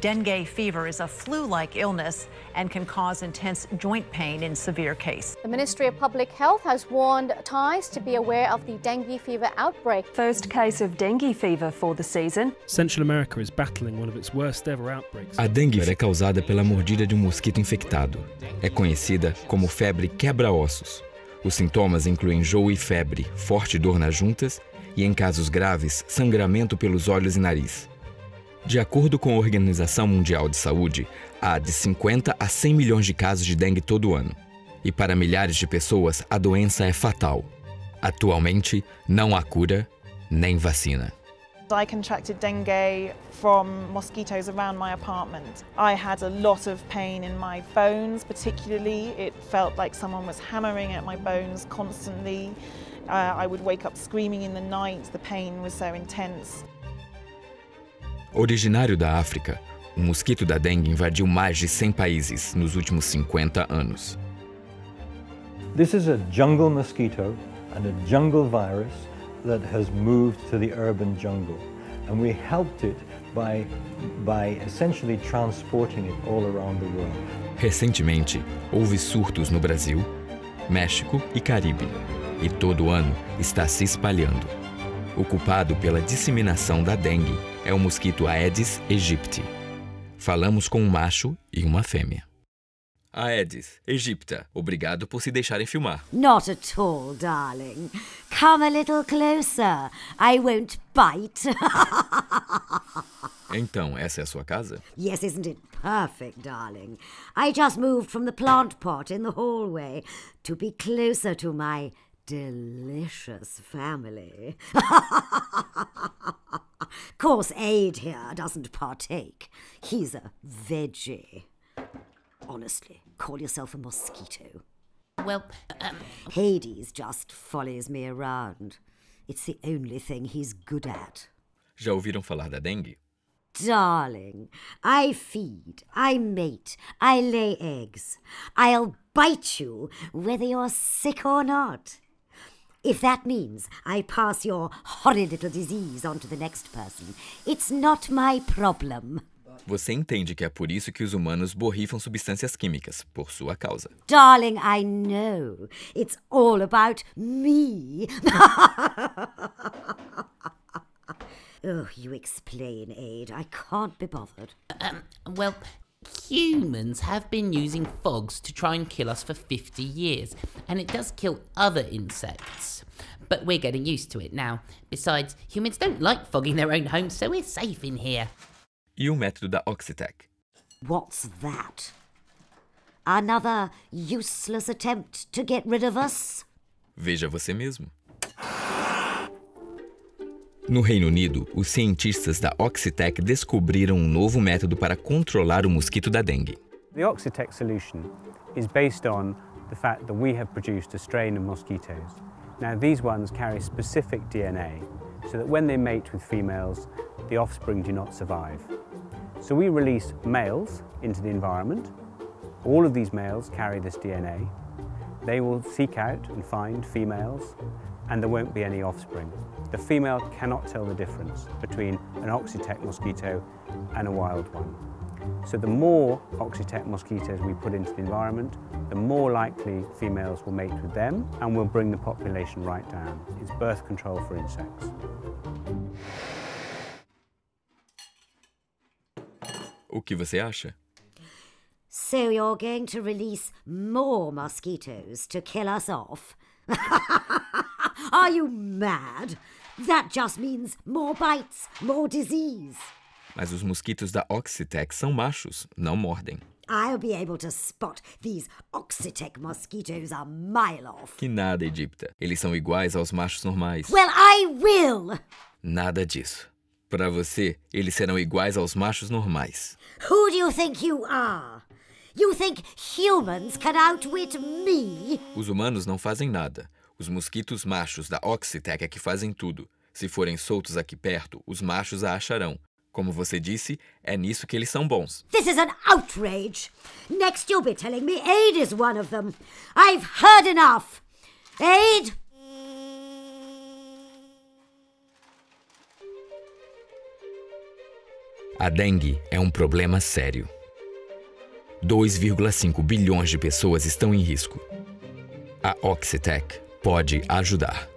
Dengue fever is a flu-like illness and can cause intense joint pain in severe case. The Ministry of Public Health has warned Thais to be aware of the dengue fever outbreak. First case of dengue fever for the season. Central America is battling one of its worst ever outbreaks. A dengue é causada pela mordida de um mosquito infectado. É conhecida como febre quebra-ossos. Os sintomas incluem enjoo e febre, forte dor nas juntas e, em casos graves, sangramento pelos olhos e nariz. De acordo com a Organização Mundial de Saúde, há de 50 a 100 milhões de casos de dengue todo ano. E para milhares de pessoas, a doença é fatal. Atualmente, não há cura nem vacina. I contracted dengue from mosquitoes around my apartment. I had a lot of pain in my bones, particularly. It felt like someone was hammering at my bones constantly. Uh, I would wake up screaming in the night, the pain was so intense. Originário da África, o mosquito da dengue invadiu mais de 100 países nos últimos 50 anos. This is a jungle mosquito and a jungle virus that has moved to the urban jungle. And we helped it by, by essentially transporting it all around the world. Recentemente, houve surtos no Brasil, México e Caribe, e todo ano está se espalhando. O culpado pela disseminação da dengue é o mosquito Aedes aegypti. Falamos com um macho e uma fêmea. Aedes aegypta, obrigado por se deixarem filmar. Not at all, darling. Come a little closer. I won't bite. então, essa é a sua casa? Yes, isn't it perfect, darling? I just moved from the plant pot in the hallway to be closer to my delicious family. course, Aid here doesn't partake. He's a veggie. Honestly, call yourself a mosquito. Well, um... Hades just follows me around. It's the only thing he's good at. Já ouviram falar da dengue? Darling, I feed, I mate, I lay eggs. I'll bite you whether you're sick or not. If that means I pass your horrid little disease on to the next person, it's not my problem. Você entende que é por isso que os humanos borrifam substâncias químicas, por sua causa. Darling, I know. It's all about me. oh, you explain, Aid. I can't be bothered. Um, well, Humans have been using fogs to try and kill us for 50 years, and it does kill other insects. But we're getting used to it now. Besides, humans don't like fogging their own homes, so we're safe in here. E o método da Oxitec? What's that? Another useless attempt to get rid of us? Veja você mesmo. No Reino Unido, os cientistas da Oxitec descobriram um novo método para controlar o mosquito da dengue. The Oxitec solution is based on the fact that we have produced a strain of mosquitoes. Now these ones carry specific DNA so that when they mate with females, the offspring do not survive. So we release males into the environment. All of these males carry this DNA. They will seek out and find females and there won't be any offspring. The female cannot tell the difference between an Oxitec mosquito and a wild one. So the more Oxitec mosquitoes we put into the environment, the more likely females will mate with them and will bring the population right down. It's birth control for insects. O que você acha? So you're going to release more mosquitoes to kill us off? Are you mad? That just means more bites, more disease. Mas os mosquitos da Oxitec são machos, não mordem. I'll be able to spot these Oxitec mosquitoes a mile off. Que nada, Egipta. Eles são iguais aos machos normais. Well, I will. Nada disso. Para você, eles serão iguais aos machos normais. Who do you think you are? You think humans can outwit me? Os humanos não fazem nada. Os mosquitos machos da Oxitec é que fazem tudo. Se forem soltos aqui perto, os machos a acharão. Como você disse, é nisso que eles são bons. This is an outrage. Next you'll be telling me Aid is one of them. I've heard enough. Aid? A dengue é um problema sério. 2,5 bilhões de pessoas estão em risco. A Oxitec pode ajudar.